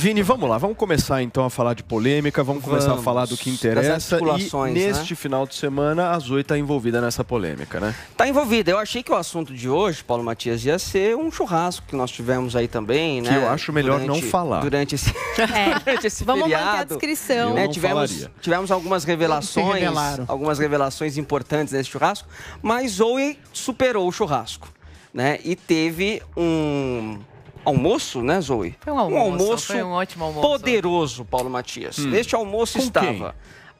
Vini, vamos lá, vamos começar então a falar de polêmica, vamos, começar a Vamos. falar do que interessa. e né? neste final de semana, a Zoe está envolvida nessa polêmica, né? Tá envolvida. Eu achei que o assunto de hoje, Paulo Matias, ia ser um churrasco que nós tivemos aí também, né? Que eu acho melhor não falar. Durante esse, durante esse Vamos manter a feriado. descrição. Eu né, não tivemos, falaria. tivemos algumas revelações, algumas revelações importantes nesse churrasco, mas Zoe superou o churrasco, né? E teve um almoço, né, Zoe? Foi um almoço, um almoço foi um ótimo almoço. poderoso, Paulo Matias. Neste almoço Com estava quem?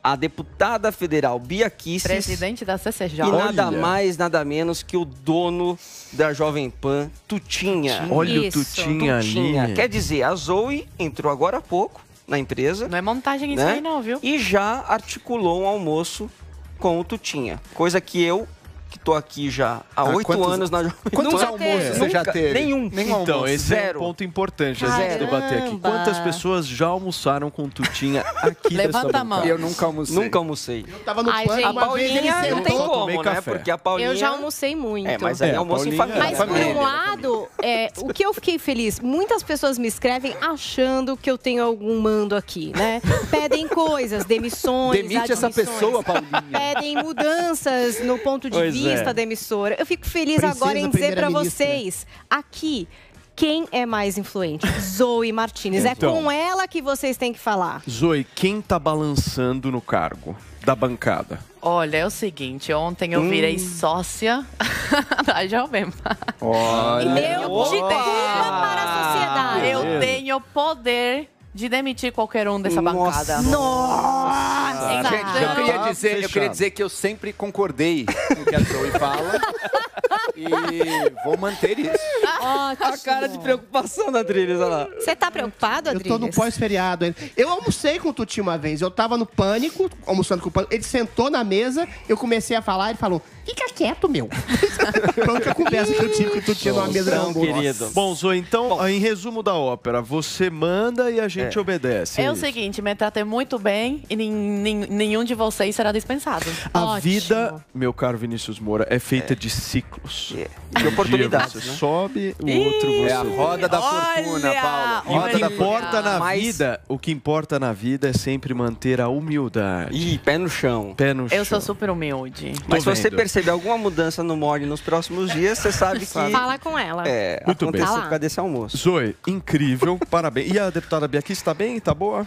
a deputada federal Bia Kicis Presidente da CCJ. e nada Olha. mais, nada menos que o dono da Jovem Pan, Tutinha. Olha Isso. o Tutinha Tutinha. ali. Quer dizer, a Zoe entrou agora há pouco na empresa Não é montagem isso né? aí não, viu? e já articulou um almoço com o Tutinha. Coisa que eu, que tô aqui já há oito anos na Jovem Quantos almoços você já teve? Nenhum. Nenhum Então, almoço. esse é um Zero. ponto importante a gente Caramba. debater aqui. Quantas pessoas já almoçaram com Tutinha aqui Levanta a mão. Eu nunca almocei. Nunca almocei. Eu tava no Ai, gente, ele Paulinha não tem como, né? café. Porque a Paulinha... Eu já almocei muito. É, mas aí É, é almoço em Paulinha- família. Mas por um lado, é, o que eu fiquei feliz, muitas pessoas me escrevem achando que eu tenho algum mando aqui, né? Pedem coisas, demissões, Demite essa pessoa, Paulinha. Pedem mudanças no ponto de Pois é. da emissora. Eu fico feliz Princesa, agora em dizer pra primeira-ministra. vocês, aqui, quem é mais influente? Zoe Martinez. Então. É com ela que vocês têm que falar. Zoe, quem tá balançando no cargo da bancada? Olha, é o seguinte, ontem eu virei sócia da Jovem Pan. Olha. Eu culpa para a sociedade. Eu tenho poder de demitir qualquer um dessa Nossa. bancada. Nossa! Gente, eu queria, dizer, eu queria dizer que eu sempre concordei com o que a Zoe fala. e vou manter isso. Ótimo. A cara de preocupação da trilha, olha lá. Você tá preocupado, Eu Adriles? tô no pós-feriado ainda. Eu almocei com o Tutinho uma vez. Eu tava no pânico, almoçando com o pânico. Ele sentou na mesa, eu comecei a falar, ele falou: fica quieto, meu. Foi a única conversa que eu tive com o Tutinho numa mesa de querido. Bom, Zoe, então, em resumo da ópera, você manda e a gente obedece. É o isso. seguinte, me tratei muito bem e nin- nin- nenhum de vocês será dispensado. A Ótimo. vida, meu caro Vinícius Moura, é feita de ciclos. É. Um De oportunidades, você né? sobe, o outro você É a roda da fortuna, Olha! Paulo. E o Roda que da importa na Mas- vida, o que importa na vida é sempre manter a humildade. Ih, pé no chão. Pé no chão. Eu sou super humilde. Mas se você vendo. Perceber alguma mudança no molde nos próximos dias, você sabe que Fala com ela. é, Muito bem. aconteceu Tá lá. por causa desse almoço. Zoe, incrível, parabéns. E a deputada Bia aqui está bem? Tá boa?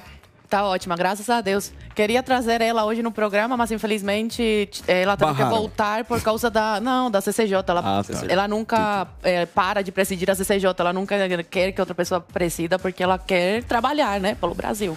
Tá ótima, graças a Deus. Queria trazer ela hoje no programa, mas infelizmente t- ela teve que Barraram. voltar por causa da. Não, da CCJ. Ela, Ah, tá. ela nunca é, para de presidir a CCJ. Ela nunca quer que outra pessoa presida porque ela quer trabalhar, né, pelo Brasil.